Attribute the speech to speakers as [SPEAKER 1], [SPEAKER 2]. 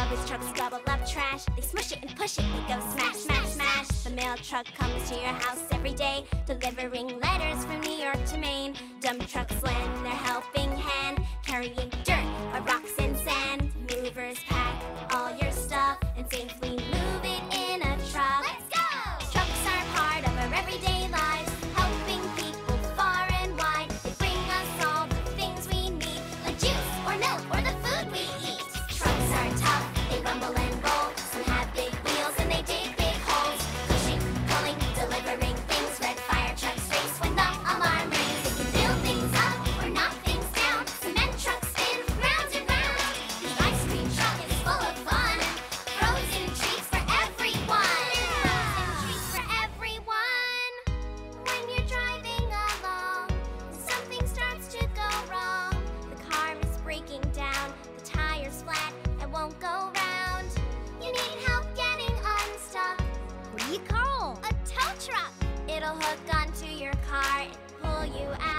[SPEAKER 1] garbage trucks gobble up trash. They smush it and push it, they go smash, smash, smash. The mail truck comes to your house every day, delivering letters from New York to Maine. Dump trucks lend their helping hand, carrying hook onto your car and pull you out.